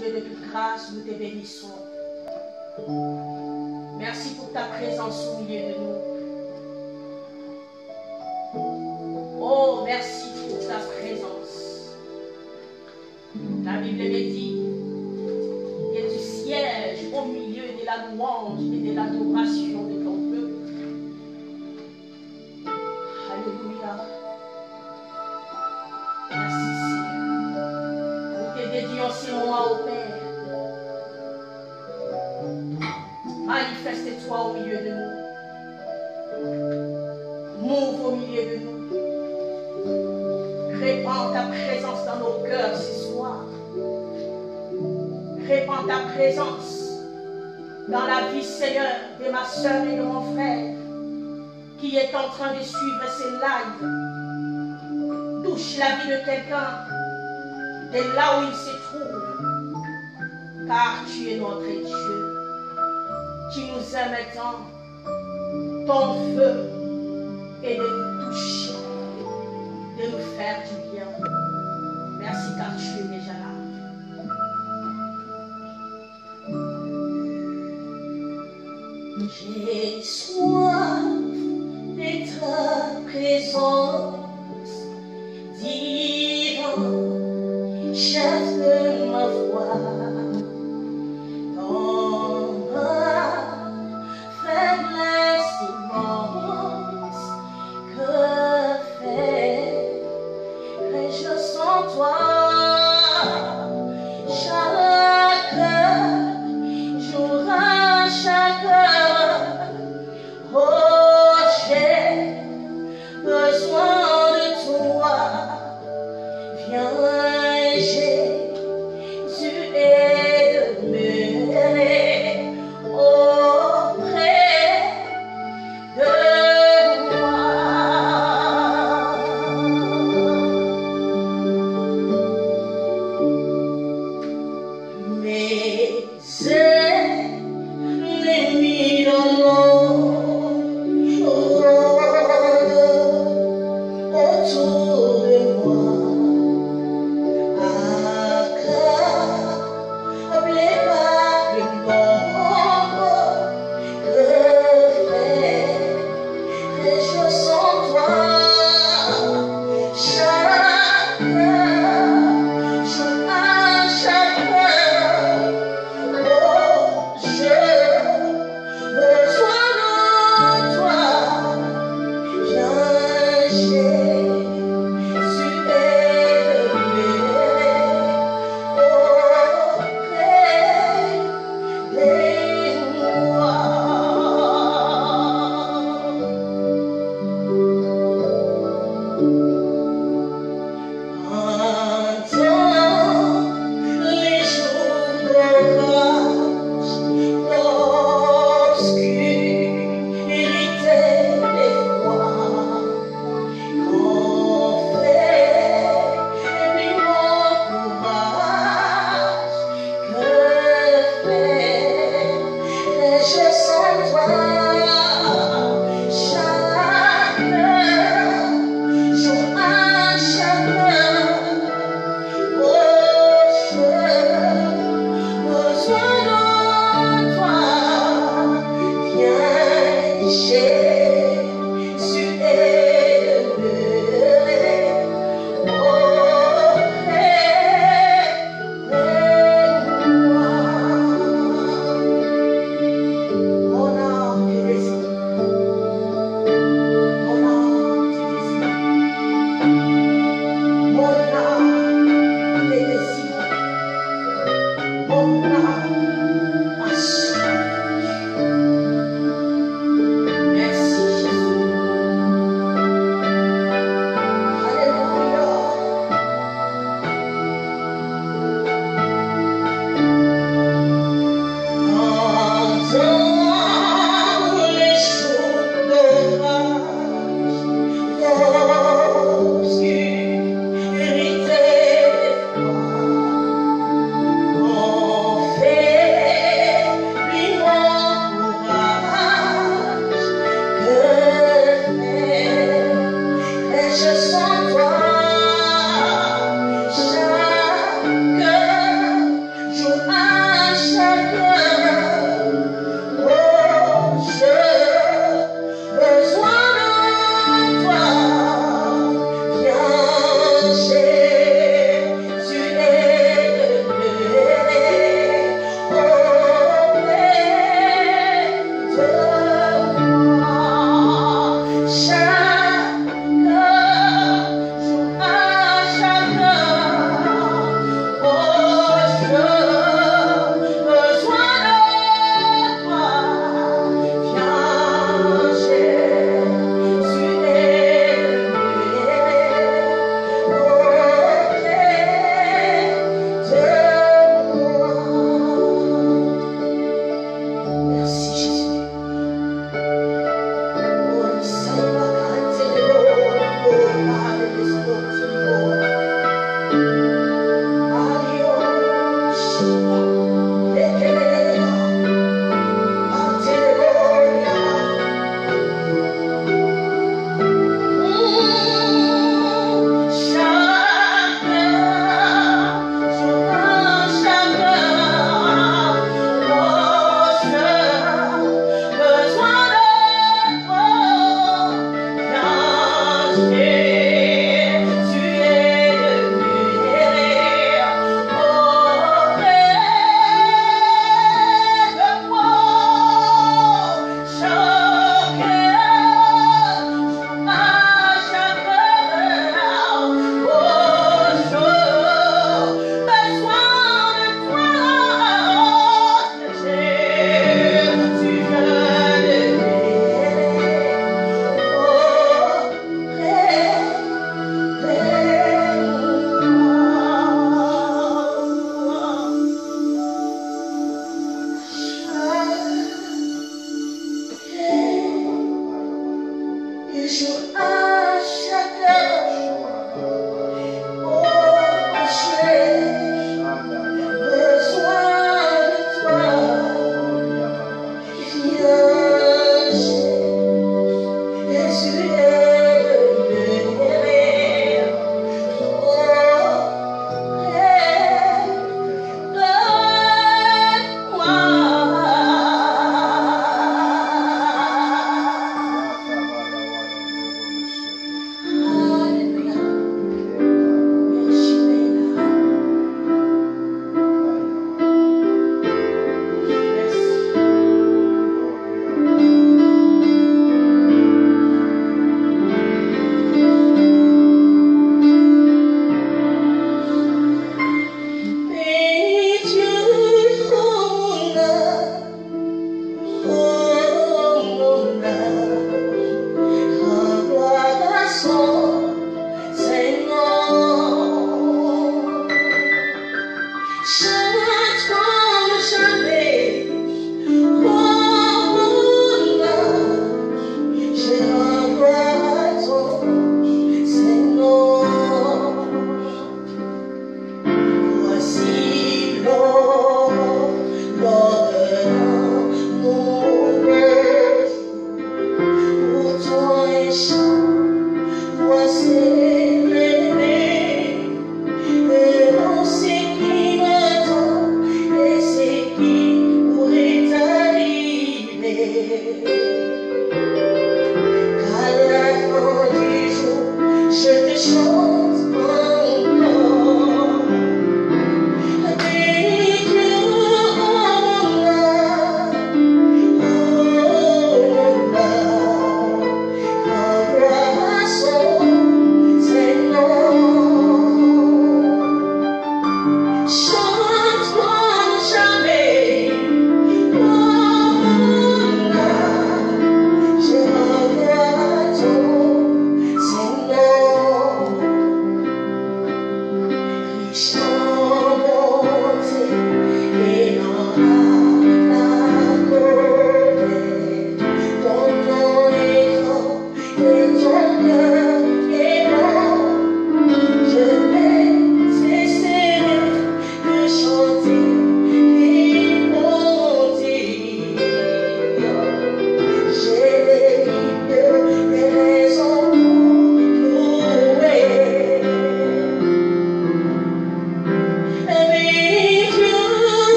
Dieu de toute grâce, nous te bénissons. Merci pour ta présence au milieu de nous. Oh, merci pour ta présence. La Bible me dit que tu sièges au milieu de la louange et de l'adoration ce soir. Répands ta présence dans la vie, Seigneur, de ma soeur et de mon frère qui est en train de suivre ces lives. Touche la vie de quelqu'un de là où il se trouve. Car tu es notre Dieu. Tu nous aimes tant. Ton feu est de nous toucher, de nous faire du bien. Tu es déjà là.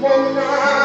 Mon âme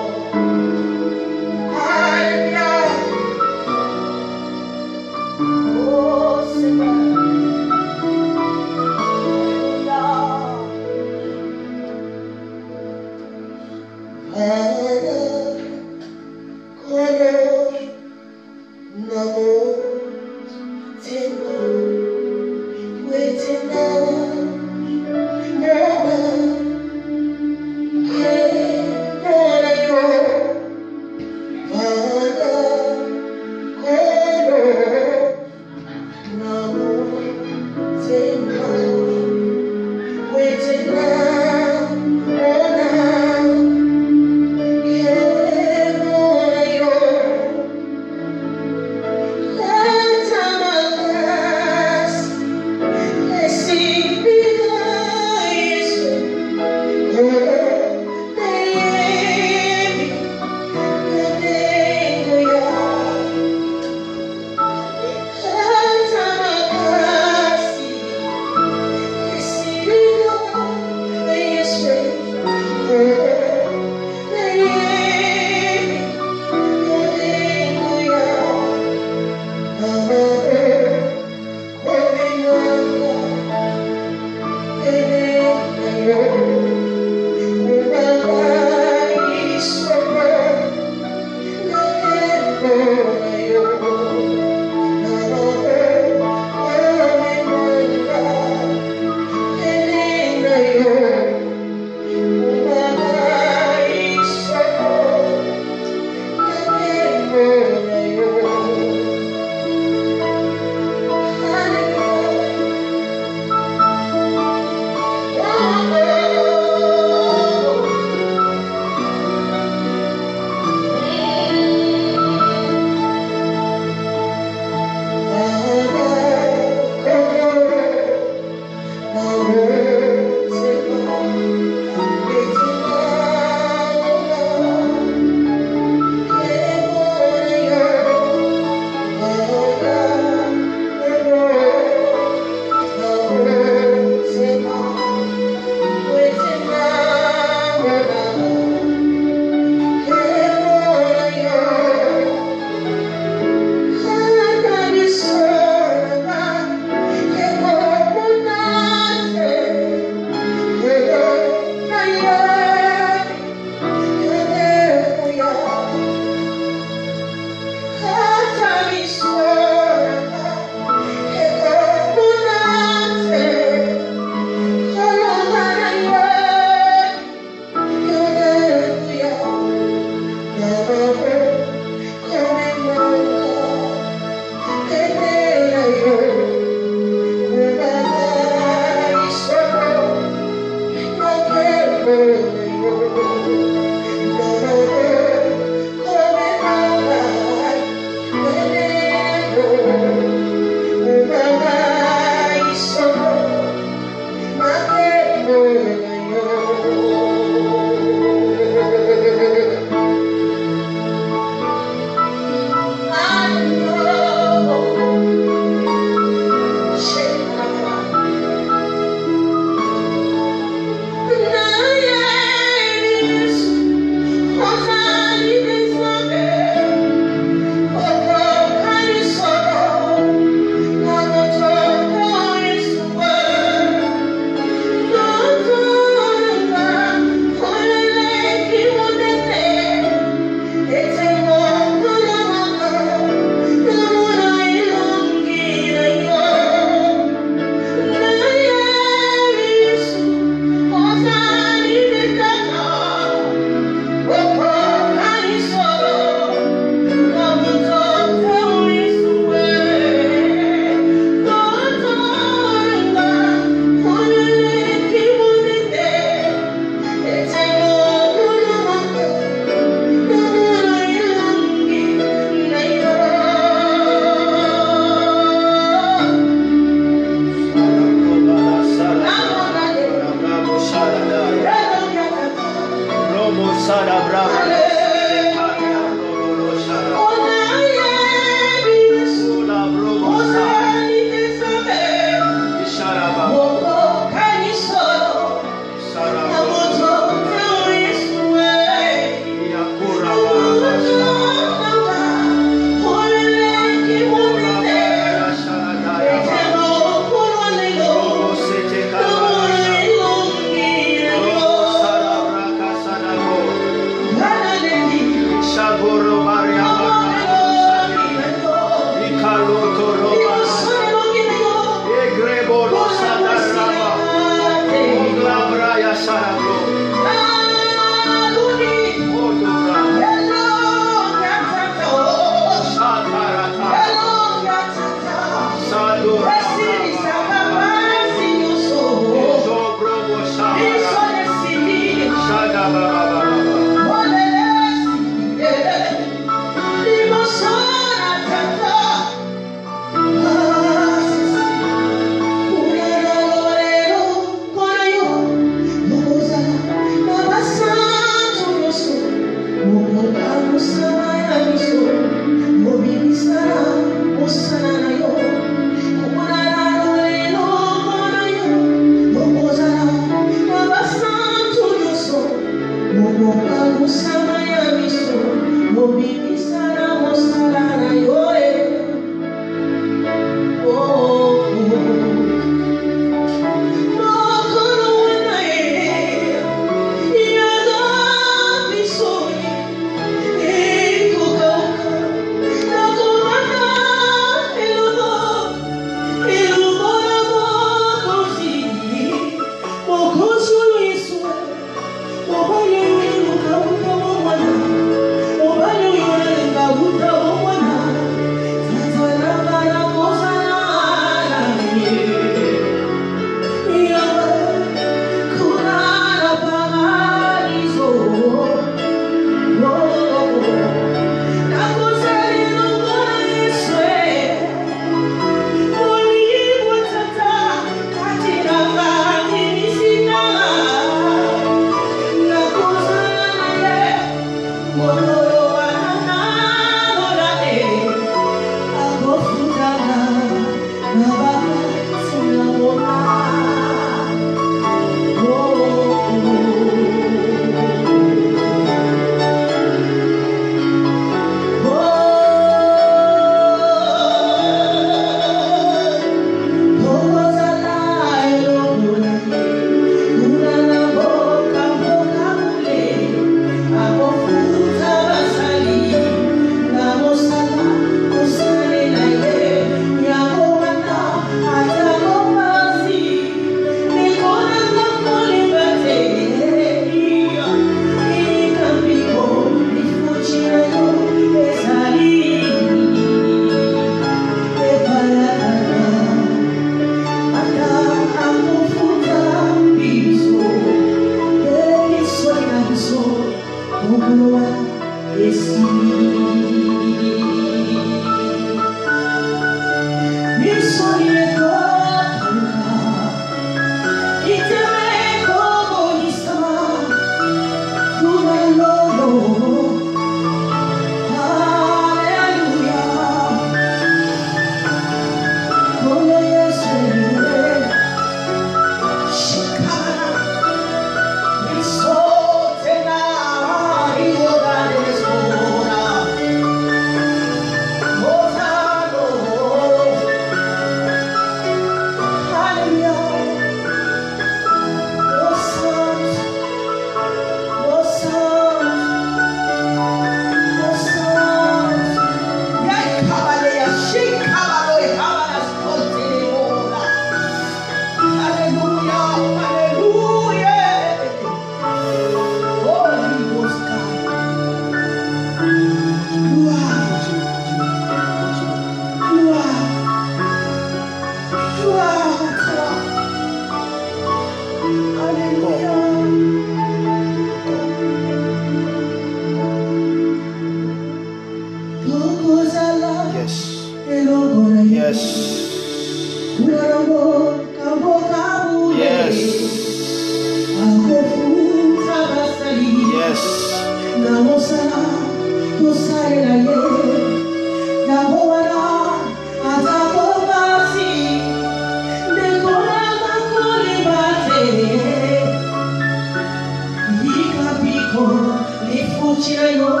口の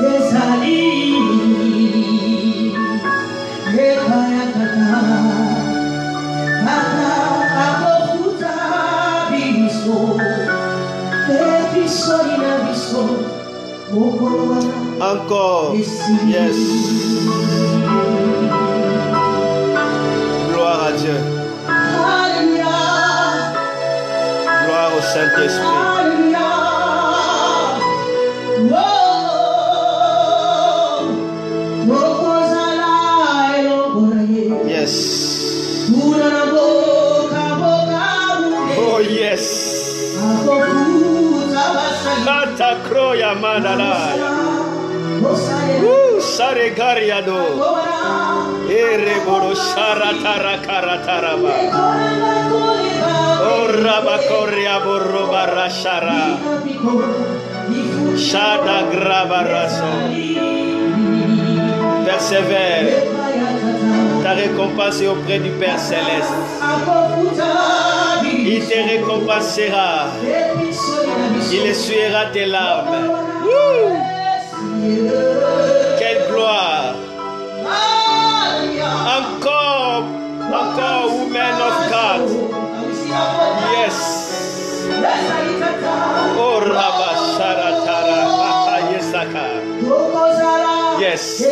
デザリーヘパヤカタまたあと二人そうエピソリナビソ心は Encore, yes. Gloire à Dieu. Gloire au Saint-Esprit. Kroya mandala. Saregariado. Kobara. Ere boro sharatara karataraba. Rabakoria boroba rashara. Shada graba raso. Persévère. Ta récompense est auprès du Père Céleste. Il te récompensera. Il essuiera tes larmes. Quelle gloire. Encore, encore, women of God. Yes. Oh, Rabba. Yes.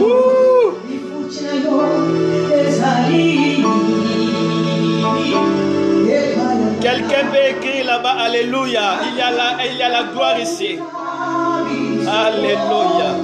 Woo. Quelqu'un peut écrire là-bas, Alléluia. Il y a la, il y a la gloire ici. Alléluia.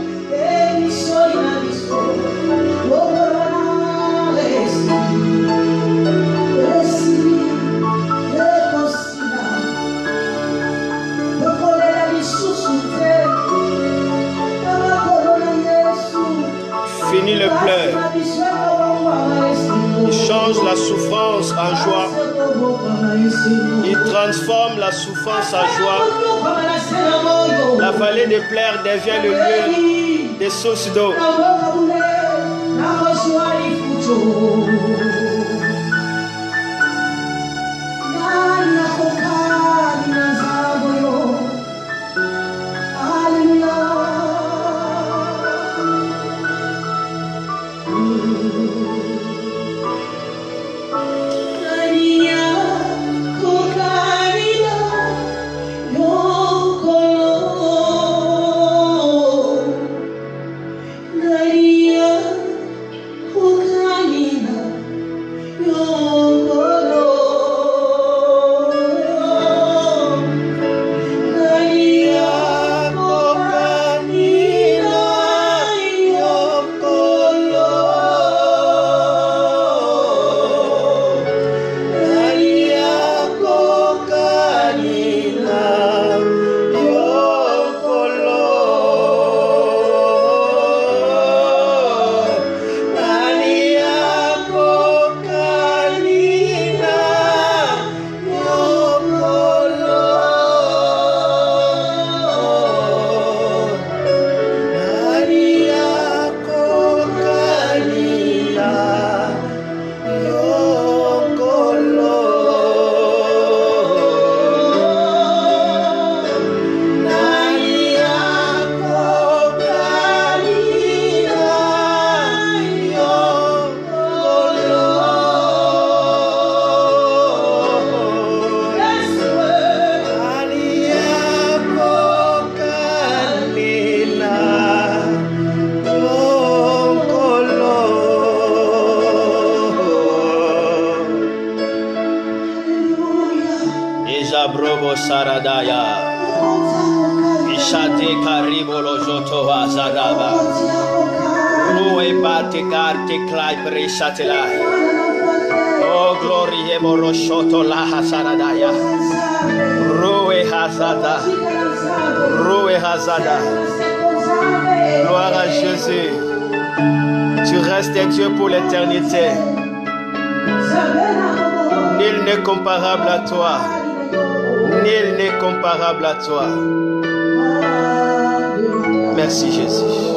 La souffrance en joie. Il transforme la souffrance en joie. La vallée des pleurs devient le lieu des sources d'eau. Christ est Dieu pour l'éternité. Nul n'est comparable à toi. Nul n'est comparable à toi. Merci Jésus.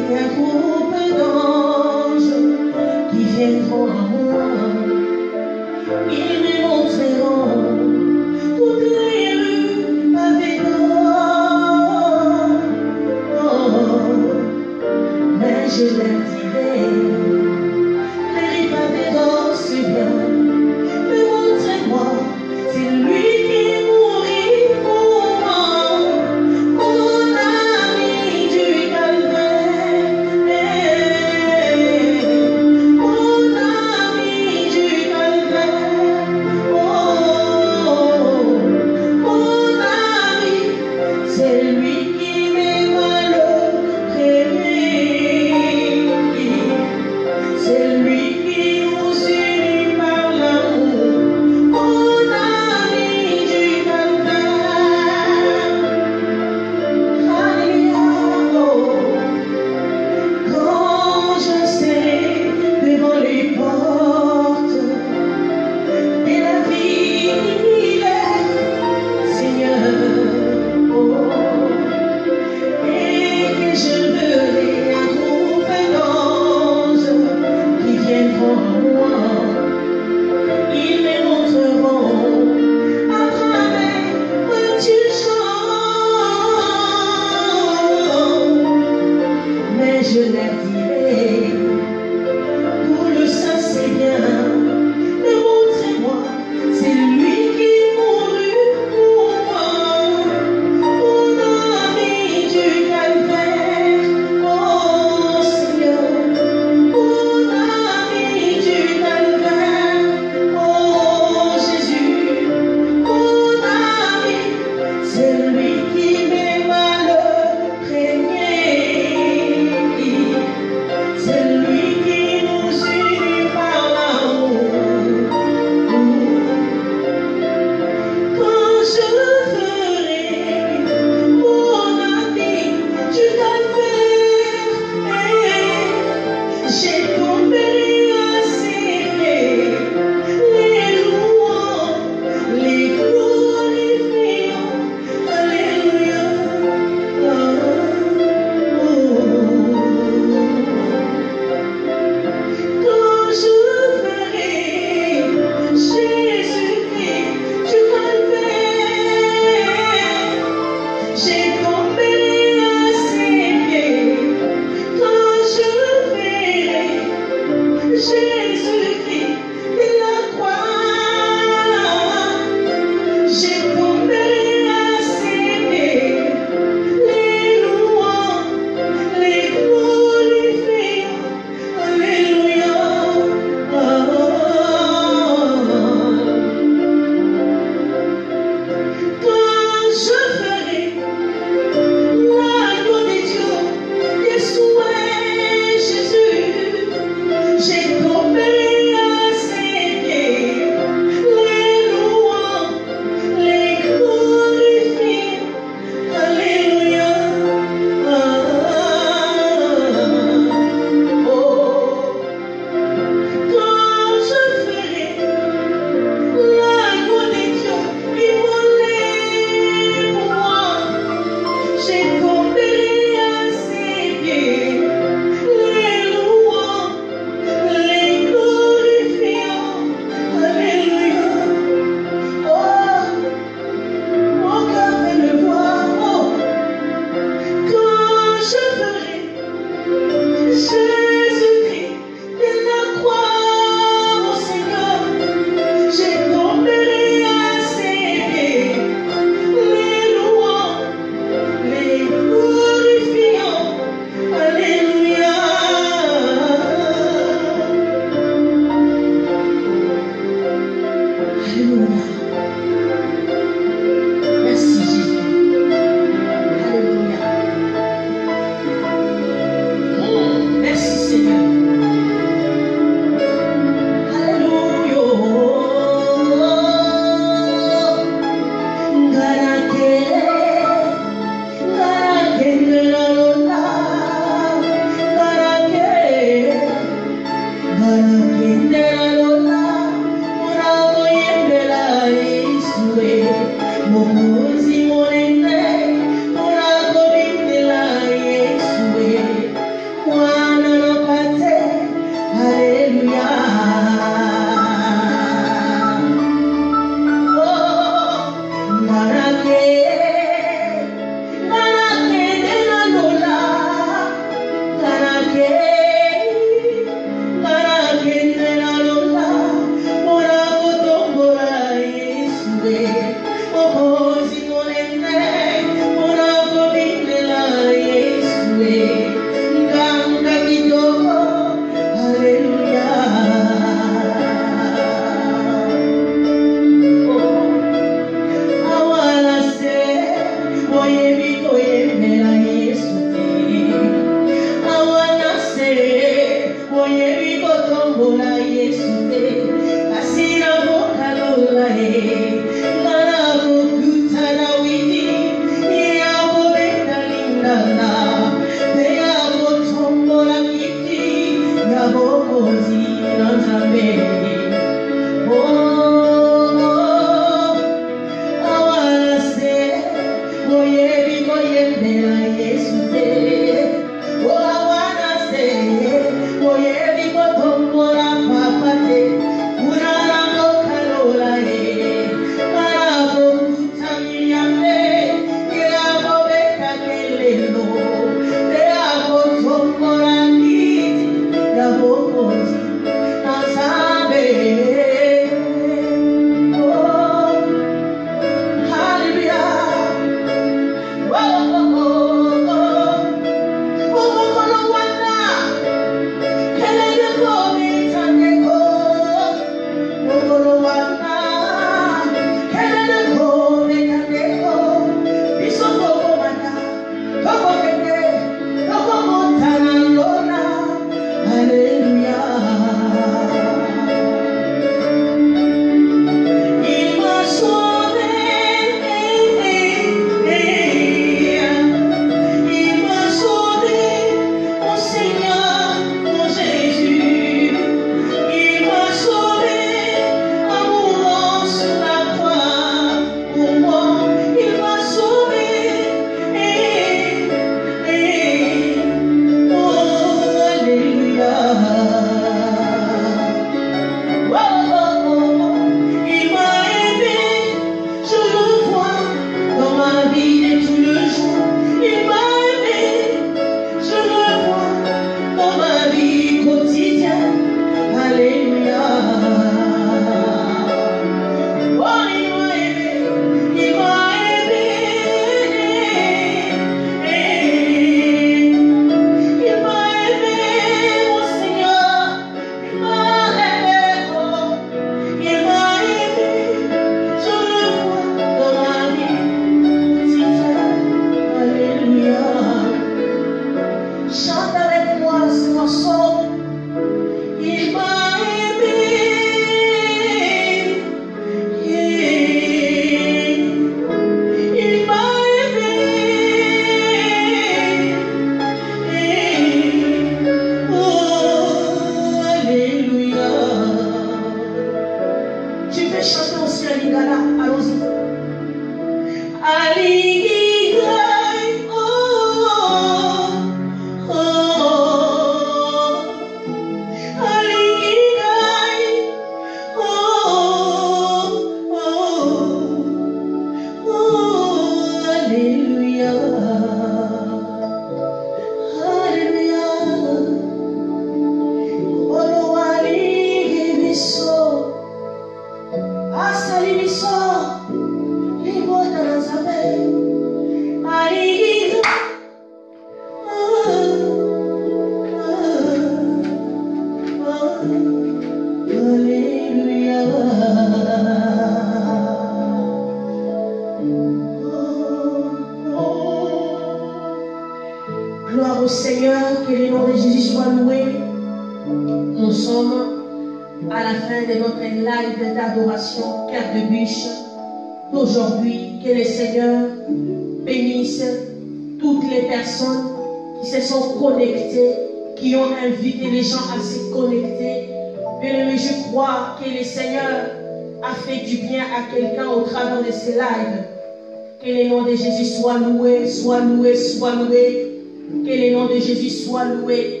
Que le nom de Jésus soit loué, soit loué, soit loué. Que le nom de Jésus soit loué.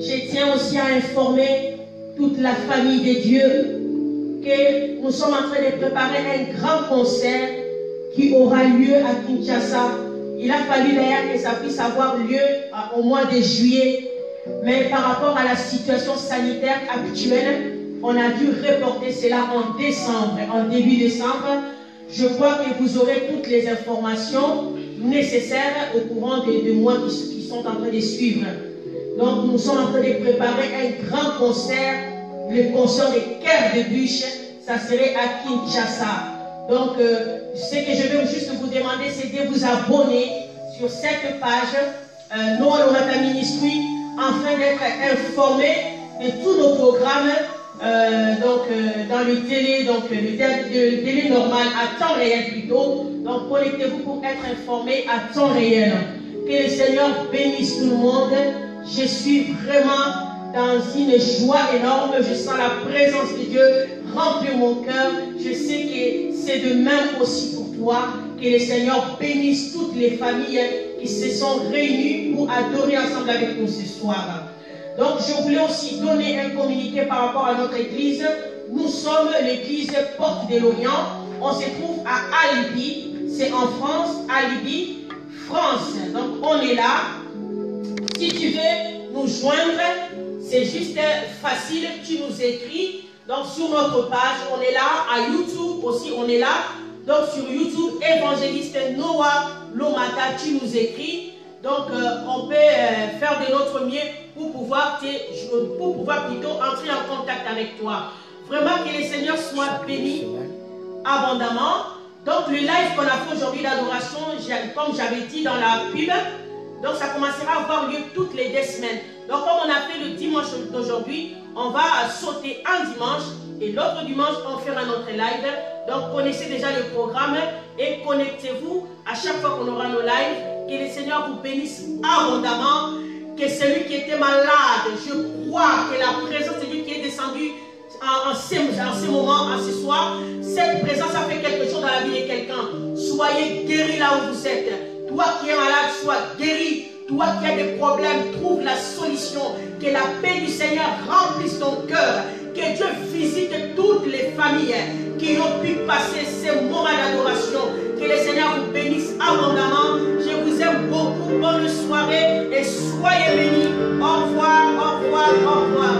Je tiens aussi à informer toute la famille de Dieu que nous sommes en train de préparer un grand concert qui aura lieu à Kinshasa. Il a fallu d'ailleurs que ça puisse avoir lieu au mois de juillet. Mais par rapport à la situation sanitaire actuelle, on a dû reporter cela en décembre, en début décembre. Je crois que vous aurez toutes les informations nécessaires au courant des, mois qui, sont en train de suivre. Donc nous sommes en train de préparer un grand concert, le concert des cœurs de bûche, ça serait à Kinshasa. Donc euh, ce que je vais juste vous demander, c'est de vous abonner sur cette page euh, Noah Ministry afin d'être informé de tous nos programmes euh, donc euh, dans le télé, donc le télé, normal à temps réel plutôt. Donc connectez-vous pour être informé à temps réel. Que le Seigneur bénisse tout le monde. Je suis vraiment dans une joie énorme. Je sens la présence de Dieu remplir mon cœur. Je sais que c'est de même aussi pour toi. Que le Seigneur bénisse toutes les familles qui se sont réunies pour adorer ensemble avec nous ce soir. Donc je voulais aussi donner un communiqué par rapport à notre église. Nous sommes l'église Porte de l'Orient. On se trouve à Alibi, c'est en France, Alibi, France. Donc on est là. Si tu veux nous joindre, c'est juste facile, tu nous écris. Donc sur notre page, on est là. À YouTube aussi, on est là. Donc sur YouTube, évangéliste Noah Lomata, tu nous écris. Donc, euh, on peut euh, faire de notre mieux pour pouvoir, pour pouvoir plutôt entrer en contact avec toi. Vraiment que les Seigneurs soient bénis abondamment. Donc, le live qu'on a fait aujourd'hui d'adoration, comme j'avais dit dans la pub, donc ça commencera à avoir lieu toutes les deux semaines. Donc, comme on a fait le dimanche d'aujourd'hui, on va sauter un dimanche et l'autre dimanche, on fera notre live. Donc, connaissez déjà le programme et connectez-vous à chaque fois qu'on aura nos lives. Que le Seigneur vous bénisse abondamment. Que celui qui était malade, je crois que la présence de Dieu qui est descendue en, ce, en ce moment, en ce soir, cette présence a fait quelque chose dans la vie de quelqu'un. Soyez guéris là où vous êtes. Toi qui es malade, sois guéri. Toi qui as des problèmes, trouve la solution. Que la paix du Seigneur remplisse ton cœur. Que Dieu visite toutes les familles qui ont pu passer ces moments d'adoration. Que le Seigneur vous bénisse abondamment. Vous beaucoup. Bonne soirée et soyez bénis. Au revoir, au revoir, au revoir.